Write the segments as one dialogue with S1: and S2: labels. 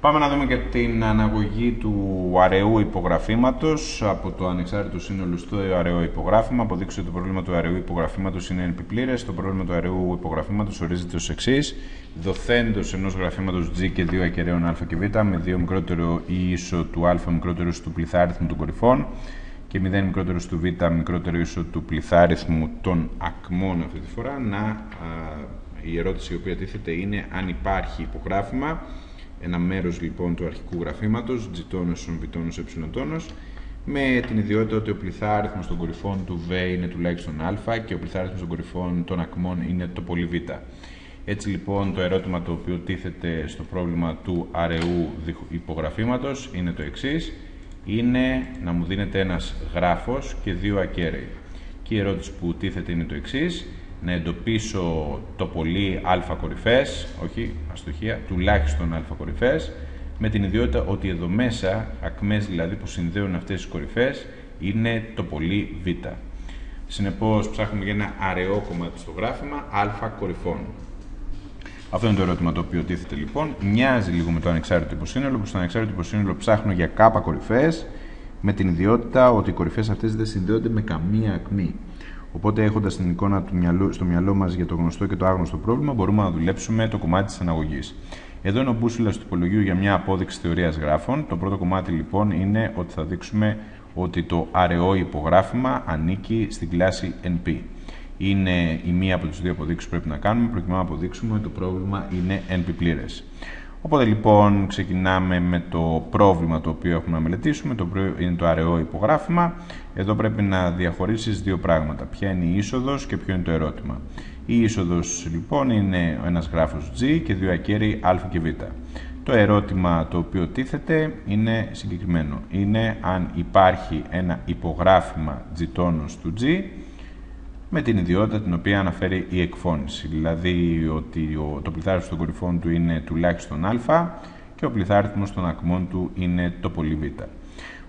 S1: Πάμε να δούμε και την αναγωγή του αραιού υπογραφήματος από το ανεξάρτητο σύνολο στο αραιό υπογράφημα. Αποδείξω ότι το πρόβλημα του αραιού υπογραφήματος είναι επιπλήρες. Το πρόβλημα του αραιού υπογραφήματος ορίζεται ως εξής. Δοθέντος ενός γραφήματος G και δύο ακεραίων α και β με δύο μικρότερο ή ίσο του α μικρότερο του πληθάριθμου των κορυφών και 0 μικρότερο του β μικρότερο ίσο του πληθάριθμου των ακμών αυτή τη φορά. Να, η ερώτηση η οποία τίθεται είναι αν υπάρχει υπογράφημα ένα μέρος λοιπόν του αρχικού γραφήματος, τζιτόνος, βιτόνος, εψιλοντόνος, με την ιδιότητα ότι ο πληθάριθμος των κορυφών του β είναι τουλάχιστον α και ο πληθάριθμος των κορυφών των ακμών είναι το πολύ β. Έτσι λοιπόν το ερώτημα το οποίο τίθεται στο πρόβλημα του αραιού υπογραφήματος είναι το εξής. Είναι να μου δίνεται ένας γράφος και δύο ακέραιοι. Και η ερώτηση που τίθεται είναι το εξής να εντοπίσω το πολύ α κορυφές, όχι αστοχία, τουλάχιστον α κορυφές, με την ιδιότητα ότι εδώ μέσα, ακμές δηλαδή που συνδέουν αυτές τις κορυφές, είναι το πολύ β. Συνεπώς ψάχνουμε για ένα αραιό κομμάτι στο γράφημα α κορυφών. Αυτό είναι το ερώτημα το οποίο τίθεται λοιπόν. Μοιάζει λίγο με το ανεξάρτητο υποσύνολο, που στο ανεξάρτητο υποσύνολο ψάχνω για κ κορυφές, με την ιδιότητα ότι οι κορυφές αυτές δεν συνδέονται με καμία ακμή. Οπότε, έχοντας την εικόνα του μυαλού, στο μυαλό μας για το γνωστό και το άγνωστο πρόβλημα, μπορούμε να δουλέψουμε το κομμάτι της αναγωγής. Εδώ είναι ο μπούσουλας του υπολογίου για μια απόδειξη θεωρίας γράφων. Το πρώτο κομμάτι λοιπόν είναι ότι θα δείξουμε ότι το αραιό υπογράφημα ανήκει στην κλάση NP. Είναι η μία από τις δύο αποδείξεις που πρέπει να κάνουμε προκειμένου να αποδείξουμε ότι το πρόβλημα είναι NP πλήρες. Οπότε λοιπόν ξεκινάμε με το πρόβλημα το οποίο έχουμε να μελετήσουμε, το οποίο είναι το αραιό υπογράφημα. Εδώ πρέπει να διαχωρίσεις δύο πράγματα. Ποια είναι η είσοδος και ποιο είναι το ερώτημα. Η είσοδος λοιπόν είναι ένας γράφος G και δύο ακέραιοι α και β. Το ερώτημα το οποίο τίθεται είναι συγκεκριμένο. Είναι αν υπάρχει ένα υπογράφημα G του G με την ιδιότητα την οποία αναφέρει η εκφώνηση. Δηλαδή ότι το πληθάριθμο των κορυφών του είναι τουλάχιστον α και ο πληθάριθμος των ακμών του είναι το πολύ β.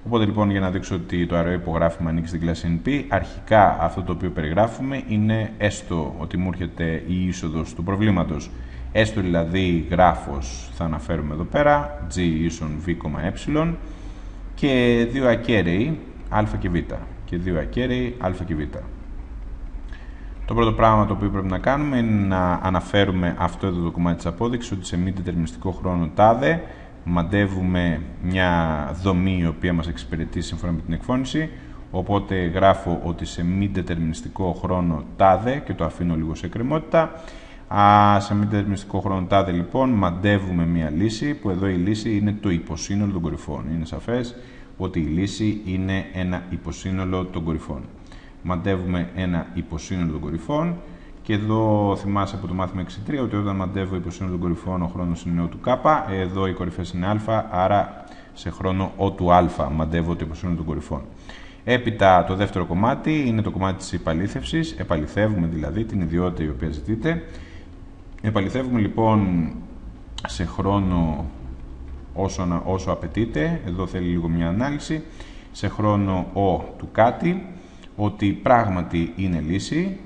S1: Οπότε λοιπόν για να δείξω ότι το αραιό υπογράφημα ανήκει στην κλάση NP, αρχικά αυτό το οποίο περιγράφουμε είναι έστω ότι μου έρχεται η είσοδος του προβλήματος. Έστω δηλαδή γράφος θα αναφέρουμε εδώ πέρα, g ίσον v, ε και δύο ακέραιοι α και β. Και δύο ακέραιοι α και β. Το πρώτο πράγμα το οποίο πρέπει να κάνουμε είναι να αναφέρουμε αυτό εδώ το κομμάτι της απόδειξης ότι σε μη δετερμιστικό χρόνο τάδε μαντεύουμε μια δομή η οποία μας εξυπηρετεί σύμφωνα με την εκφώνηση. Οπότε γράφω ότι σε μη δετερμιστικό χρόνο τάδε και το αφήνω λίγο σε κρεμότητα Α, σε μη δετερμιστικό χρόνο τάδε λοιπόν μαντεύουμε μια λύση που εδώ η λύση είναι το υποσύνολο των κορυφών. Είναι σαφές ότι η λύση είναι ένα υποσύνολο των κορυφών μαντεύουμε ένα υποσύνολο των κορυφών. Και εδώ θυμάσαι από το μάθημα 63 ότι όταν μαντεύω υποσύνολο των κορυφών ο χρόνος είναι ο του K, εδώ οι κορυφές είναι α, άρα σε χρόνο ο του α μαντεύω το υποσύνολο των κορυφών. Έπειτα το δεύτερο κομμάτι είναι το κομμάτι της επαλήθευσης, επαληθεύουμε δηλαδή την ιδιότητα η οποία ζητείτε. Επαληθεύουμε λοιπόν σε χρόνο όσο, όσο απαιτείται, εδώ θέλει λίγο μια ανάλυση, σε χρόνο ο του κάτι, ότι πράγματι είναι λύση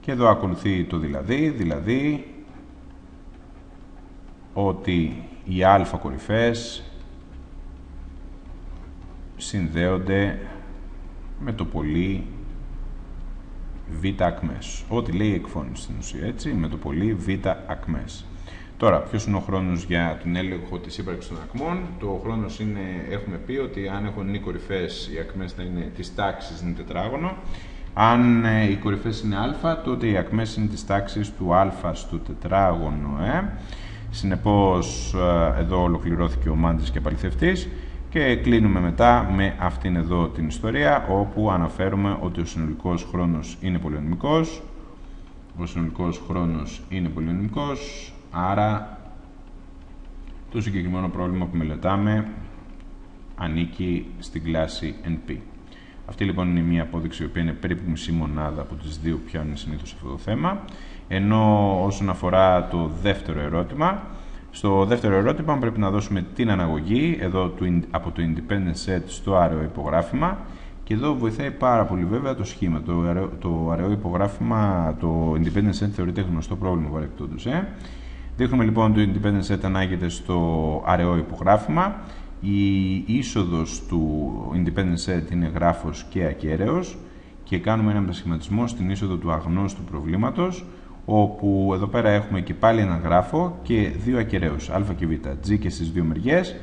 S1: και εδώ ακολουθεί το δηλαδή, δηλαδή ότι οι α κορυφές συνδέονται με το πολύ β ακμές. Ό,τι λέει η εκφώνηση στην ουσία, έτσι, με το πολύ β ακμές. Τώρα, ποιος είναι ο χρόνος για τον έλεγχο της ύπαρξης των ακμών; Το χρόνος είναι, έχουμε πει ότι αν έχουν οι κορυφές, οι ακμές θα είναι της τάξης, είναι τετράγωνο. Αν ε, οι κορυφές είναι α, τότε οι ακμές είναι της τάξης του α στο τετράγωνο. Ε. Συνεπώς, ε, εδώ ολοκληρώθηκε ο μάντη και επαληθευτής. Και κλείνουμε μετά με αυτήν εδώ την ιστορία, όπου αναφέρουμε ότι ο συνολικός χρόνος είναι πολυονομικός. Ο συνολικός χρόνος είναι πολυονομικός, Άρα το συγκεκριμένο πρόβλημα που μελετάμε ανήκει στην κλάση NP. Αυτή λοιπόν είναι μια απόδειξη η οποία είναι περίπου μισή μονάδα από τις δύο που πιάνουν συνήθως αυτό το θέμα. Ενώ όσον αφορά το δεύτερο ερώτημα, στο δεύτερο ερώτημα πρέπει να δώσουμε την αναγωγή εδώ από το independent set στο αραιό υπογράφημα και εδώ βοηθάει πάρα πολύ βέβαια το σχήμα. Το αραιό, το αραιό υπογράφημα, το independent set θεωρείται γνωστό πρόβλημα παρεκτόντως. Ε; Δείχνουμε λοιπόν το independent set ανάγεται στο αραιό υπογράφημα. Η είσοδος του independent set είναι γράφος και ακέραιος και κάνουμε ένα μετασχηματισμό στην είσοδο του αγνώστου προβλήματος όπου εδώ πέρα έχουμε και πάλι ένα γράφο και δύο ακεραίους, α και β, g και στις δύο μεριές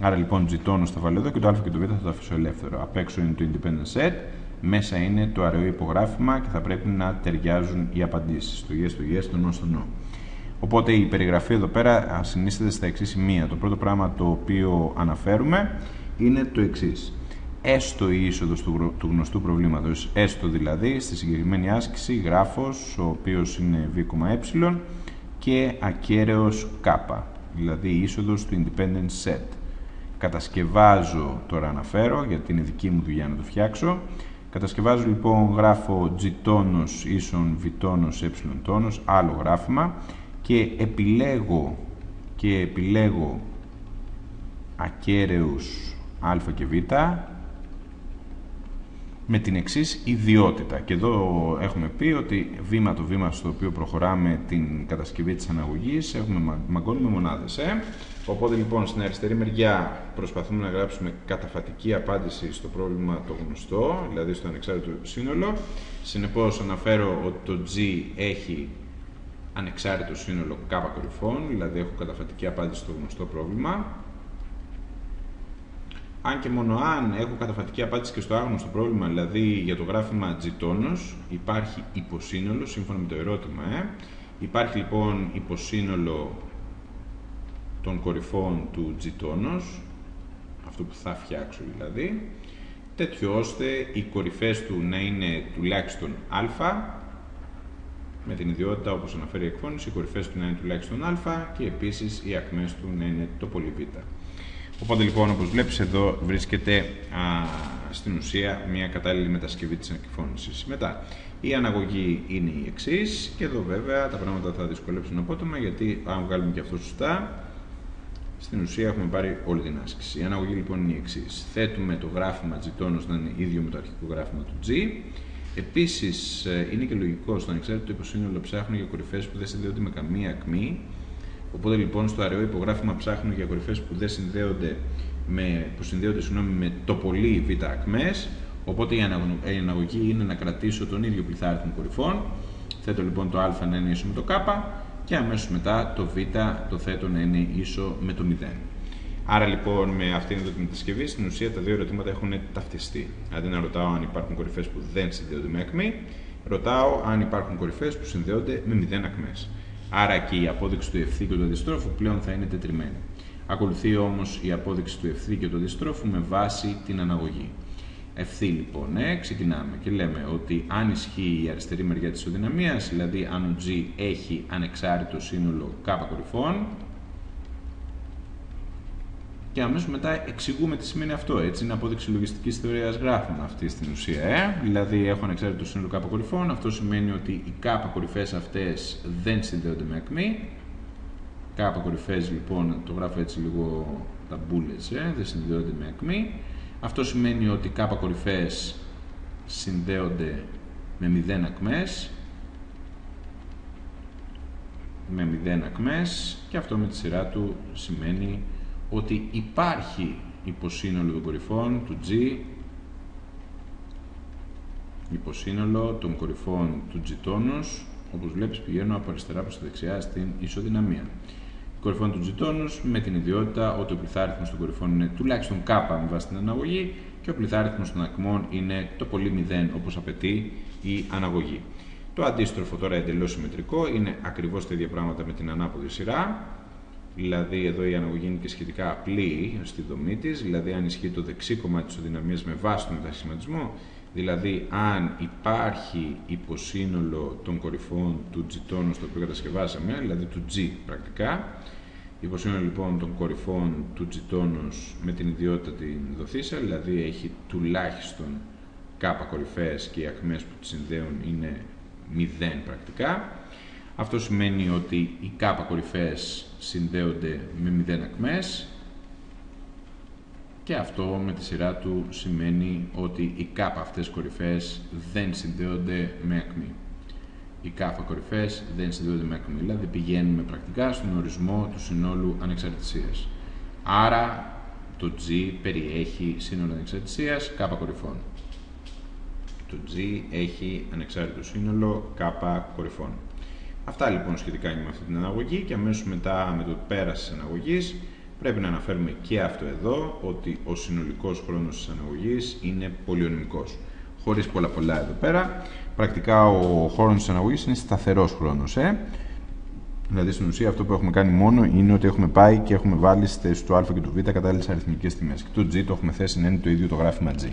S1: άρα λοιπόν g τόνος θα βάλω εδώ και το α και το β θα το αφήσω ελεύθερο απ' έξω είναι το independent set μέσα είναι το αραιό υπογράφημα και θα πρέπει να ταιριάζουν οι απαντήσεις, το yes, το yes, το no, στο no. Οπότε η περιγραφή εδώ πέρα συνίσταται στα εξής σημεία. Το πρώτο πράγμα το οποίο αναφέρουμε είναι το εξής. Έστω η είσοδος του, του γνωστού προβλήματος, έστω δηλαδή στη συγκεκριμένη άσκηση γράφος, ο οποίος είναι v,ε και ακέραιος k, δηλαδή η είσοδος του independent set. Κατασκευάζω, τώρα αναφέρω, γιατί είναι δική μου δουλειά να το φτιάξω, Κατασκευάζω λοιπόν γράφω G τόνος ίσον V τόνος ε τόνος, άλλο γράφημα και επιλέγω και επιλέγω ακέραιους α και β με την εξής ιδιότητα. Και εδώ έχουμε πει ότι βήμα το βήμα στο οποίο προχωράμε την κατασκευή της αναγωγής έχουμε μαγκώνουμε μονάδες. Ε; Οπότε λοιπόν στην αριστερή μεριά προσπαθούμε να γράψουμε καταφατική απάντηση στο πρόβλημα το γνωστό, δηλαδή στο ανεξάρτητο σύνολο. Συνεπώς αναφέρω ότι το G έχει ανεξάρτητο σύνολο k κορυφών, δηλαδή έχω καταφατική απάντηση στο γνωστό πρόβλημα. Αν και μόνο αν έχω καταφατική απάντηση και στο άγνωστο πρόβλημα, δηλαδή για το γράφημα G τόνος, υπάρχει υποσύνολο, σύμφωνα με το ερώτημα. Ε. Υπάρχει λοιπόν υποσύνολο των κορυφών του G τόνος, αυτό που θα φτιάξω δηλαδή, τέτοιο ώστε οι κορυφές του να είναι τουλάχιστον α με την ιδιότητα, όπως αναφέρει η εκφώνηση, οι κορυφές του να είναι τουλάχιστον α και επίσης οι ακμές του να είναι το πολύ β. Οπότε λοιπόν, όπως βλέπεις εδώ, βρίσκεται α, στην ουσία μια κατάλληλη μετασκευή της εκφώνησης. Μετά, η αναγωγή είναι η εξής και εδώ βέβαια τα πράγματα θα δυσκολέψουν απότομα γιατί αν βγάλουμε και αυτό σωστά, στην ουσία έχουμε πάρει όλη την άσκηση. Η αναγωγή λοιπόν είναι η εξής. Θέτουμε το γράφημα G τόνος να είναι ίδιο με το αρχικό γράφημα του G Επίσης, ε, είναι και λογικό στο ανεξάρτητο υποσύνολο ψάχνω για κορυφές που δεν συνδέονται με καμία ακμή. Οπότε λοιπόν στο αραιό υπογράφημα ψάχνω για κορυφές που δεν συνδέονται με, που συνδέονται συγγνώμη, με το πολύ β ακμές. Οπότε η αναγωγή είναι να κρατήσω τον ίδιο πληθάριθμο κορυφών. Θέτω λοιπόν το α να είναι ίσο με το κ και αμέσως μετά το β το θέτω να είναι ίσο με το 0. Άρα λοιπόν με αυτήν εδώ την συσκευή στην ουσία τα δύο ερωτήματα έχουν ταυτιστεί. Αντί να ρωτάω αν υπάρχουν κορυφές που δεν συνδέονται με ακμή, ρωτάω αν υπάρχουν κορυφές που συνδέονται με μηδέν ακμές. Άρα και η απόδειξη του ευθύ και του αντιστρόφου πλέον θα είναι τετριμένη. Ακολουθεί όμως η απόδειξη του ευθύ και του αντιστρόφου με βάση την αναγωγή. Ευθύ λοιπόν, ναι, ξεκινάμε και λέμε ότι αν ισχύει η αριστερή μεριά της ισοδυναμίας, δηλαδή αν ο G έχει ανεξάρτητο σύνολο k κορυφών, και αμέσως μετά εξηγούμε τι σημαίνει αυτό. Έτσι, είναι απόδειξη λογιστική θεωρία γράφων αυτή στην ουσία. Ε; Δηλαδή, έχω ανεξάρτητο σύνολο κάπα κορυφών. Αυτό σημαίνει ότι οι κάπα κορυφές αυτές δεν συνδέονται με ακμή. Κάπα κορυφές, λοιπόν, το γράφω έτσι λίγο τα bullets, ε; δεν συνδέονται με ακμή. Αυτό σημαίνει ότι κάπα κορυφές συνδέονται με μηδέν ακμές με μηδέν ακμές και αυτό με τη σειρά του σημαίνει ότι υπάρχει υποσύνολο των κορυφών του G, υποσύνολο των κορυφών του G τόνους, όπως βλέπεις πηγαίνω από αριστερά προς τα δεξιά στην ισοδυναμία. Κορυφών του G τόνους με την ιδιότητα ότι ο πληθάριθμος των κορυφών είναι τουλάχιστον K με βάση την αναγωγή και ο πληθάριθμος των ακμών είναι το πολύ 0 όπως απαιτεί η αναγωγή. Το αντίστροφο τώρα εντελώς συμμετρικό είναι ακριβώς τα ίδια πράγματα με την ανάποδη σειρά δηλαδή εδώ η αναγωγή είναι και σχετικά απλή στη δομή της, δηλαδή αν ισχύει το δεξί κομμάτι της οδυναμίας με βάση τον μετασχηματισμό, δηλαδή αν υπάρχει υποσύνολο των κορυφών του G τόνου στο οποίο κατασκευάσαμε, δηλαδή του G πρακτικά, υποσύνολο λοιπόν των κορυφών του G τόνους με την ιδιότητα την δοθήσα, δηλαδή έχει τουλάχιστον κάπα κορυφές και οι ακμές που τις συνδέουν είναι 0 πρακτικά, αυτό σημαίνει ότι οι κάπα κορυφές συνδέονται με μηδέν ακμές και αυτό με τη σειρά του σημαίνει ότι οι κάπα αυτές κορυφές δεν συνδέονται με ακμή. οι κάφα κορυφέ δεν συνδέονται με ακμήλα, δεν πηγαίνουμε πρακτικά στον ορισμό του συνόλου ανεξαρτησίας. Άρα το G περιέχει σύνολο ανεξαρτησίας K κορυφών. Το G έχει ανεξάρτητο σύνολο K κορυφών. Αυτά λοιπόν σχετικά είναι με αυτή την αναγωγή και αμέσως μετά με το πέρας της αναγωγής πρέπει να αναφέρουμε και αυτό εδώ ότι ο συνολικός χρόνος της αναγωγής είναι πολυονομικός. Χωρίς πολλά πολλά εδώ πέρα, πρακτικά ο χρόνος της αναγωγής είναι σταθερός χρόνος. Ε; Δηλαδή στην ουσία αυτό που έχουμε κάνει μόνο είναι ότι έχουμε πάει και έχουμε βάλει στη θέση του α και του β κατάλληλες αριθμικές τιμές. Και το g το έχουμε θέσει να είναι το ίδιο το γράφημα g.